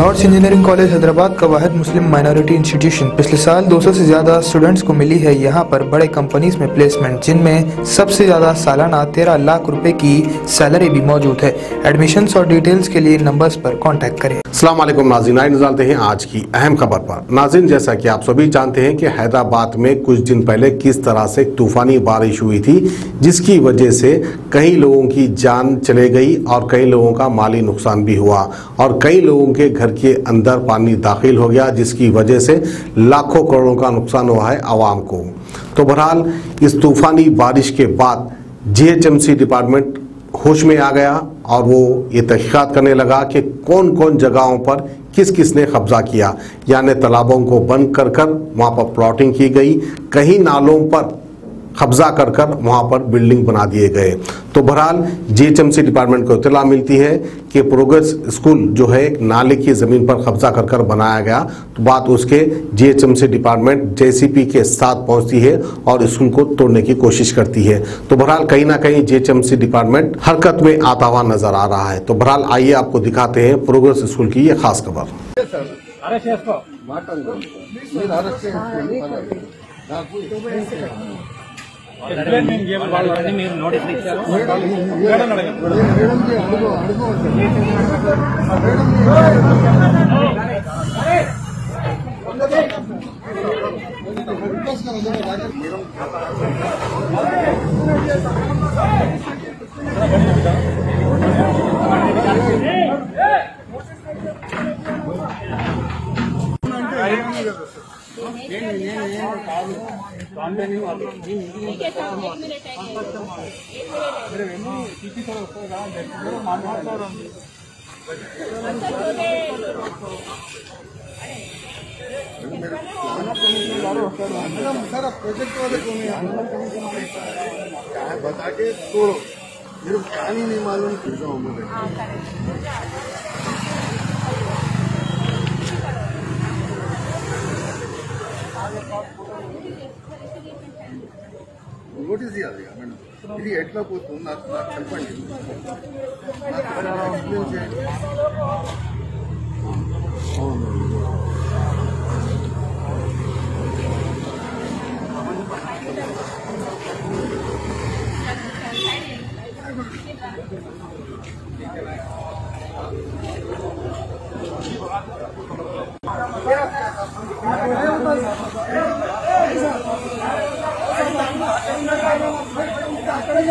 Lord's engineering college Hyderabad का वाहिद मुस्लिम minority institution. पिछले साल 200 से ज़्यादा स्टूडेंट्स को मिली है यहाँ पर बड़े कंपनीज़ में प्लेसमेंट, जिनमें सबसे ज़्यादा सालाना 13 लाख रुपए की सैलरी भी मौजूद है। एडमिशन्स और डिटेल्स के लिए नंबर्स पर कांटेक्ट करें। असलम नाजिन आए निजालते हैं आज की अहम खबर पर। नाजिन जैसा कि आप सभी जानते हैं कि हैदराबाद में कुछ दिन पहले किस तरह से तूफानी बारिश हुई थी, जिसकी वजह से कई लोगों की जान चले गई और कई लोगों का माली नुकसान भी हुआ और कई लोगों के घर के अंदर पानी दाखिल हो गया, जिसकी वजह से लाखों करोड़ों का नुकसान हुआ है आवाम को। तो बहरहाल, इस तूफानी बारिश के बाद जीएचएमसी डिपार्टमेंट होश में आ गया और वो ये तहकीक़ात करने लगा कि कौन कौन जगहों पर किस किस ने कब्जा किया। यानी तालाबों को बंद कर कर वहाँ पर प्लॉटिंग की गई। कहीं नालों पर कब्जा कर कर वहाँ पर बिल्डिंग बना दिए गए। तो बहरहाल जीएचएमसी डिपार्टमेंट को इतला मिलती है कि प्रोग्रेस स्कूल जो है नाले की ज़मीन पर कब्जा कर कर बनाया गया। तो बात उसके जीएचएमसी डिपार्टमेंट जेसीपी के साथ पहुँचती है और स्कूल को तोड़ने की कोशिश करती है। तो बहरहाल कहीं ना कहीं जीएचएमसी डिपार्टमेंट हरकत में आता हुआ नज़र आ रहा है। तो बहरहाल आइए आपको दिखाते हैं प्रोग्रेस स्कूल की ये खास खबर। మీరు నోటీసులు ఇచ్చారు మేడం सर प्रोजेक्ट वाले है बता के तोड़ो। मेरे को क्या नहीं मालूम फिर जाओ मुझे నోటీస్ ఇవ్వాలి మేడం ఇది ఎట్లా పోతుంది నాకు నాకు చెప్పండి నాకు ఎక్స్ప్లెయిన్ చేయండి అవును ऐसा नहीं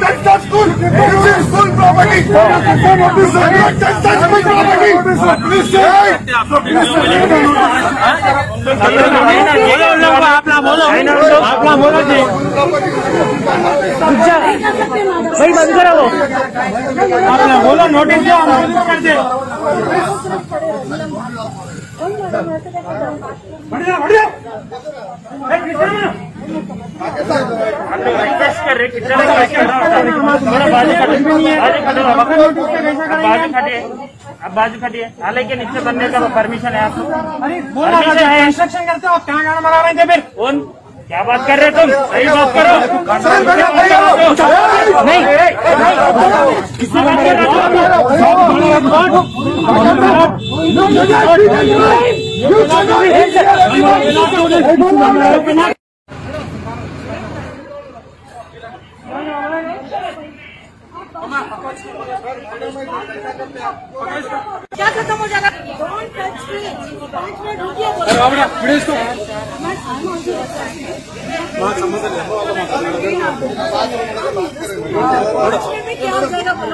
touch the school property. Please say. भाई बंद करा वो आपने बोलो नोटिस दो हम बाजू बाजू अब बाजू बाजू नाले के नीचे बनने का परमिशन है आपको कंस्ट्रक्शन करते हो कहाँ गाना बना रहे थे फिर कौन क्या बात कर रहे तुम सही बात करो नहीं। किससे बात कर रहे क्या खत्म हो जाएगा डोंट टच मी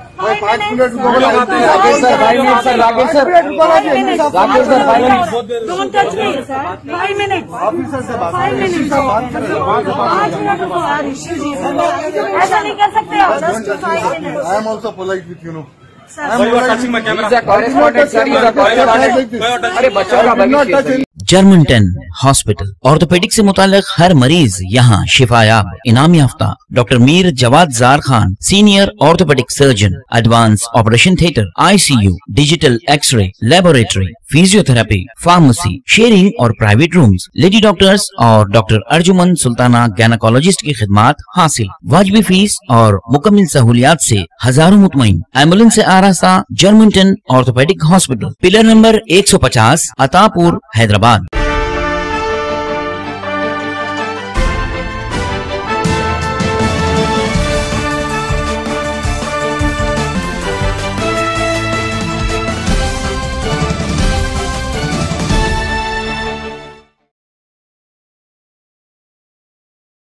में रखा क्या करते पाँच मिनट रुकिए सर भाई पाँच मिनट रुको Rakesh sir five minute sir Rakesh sir Rakesh sir five minute don't touch me five minute five minute पाँच मिनट रुको यार इश्यू जी ऐसा नहीं कर सकते आप। Just five minute I am also polite with you no अरे बच्चों का जर्मनटन हॉस्पिटल। ऑर्थोपेडिक से मुतालिक हर मरीज़ यहाँ शिफायाब। इनाम याफ्ता doctor Mir Jawad Jar Khan, senior orthopaedic surgeon. Advance operation theatre, ICU, digital x ray, laboratory, physiotherapy, pharmacy, sharing और प्राइवेट रूम्स। लेडी डॉक्टर्स और डॉक्टर अर्जुमन सुल्ताना गैनाकोलॉजिस्ट की खिदमत हासिल। वाजबी फ़ीस और मुकम्मल सहूलियात से हज़ारों मुतमिन एंबुलेंस से आरास्ता Germanton orthopaedic hospital. Pillar number 150 Attapur, Hyderabad.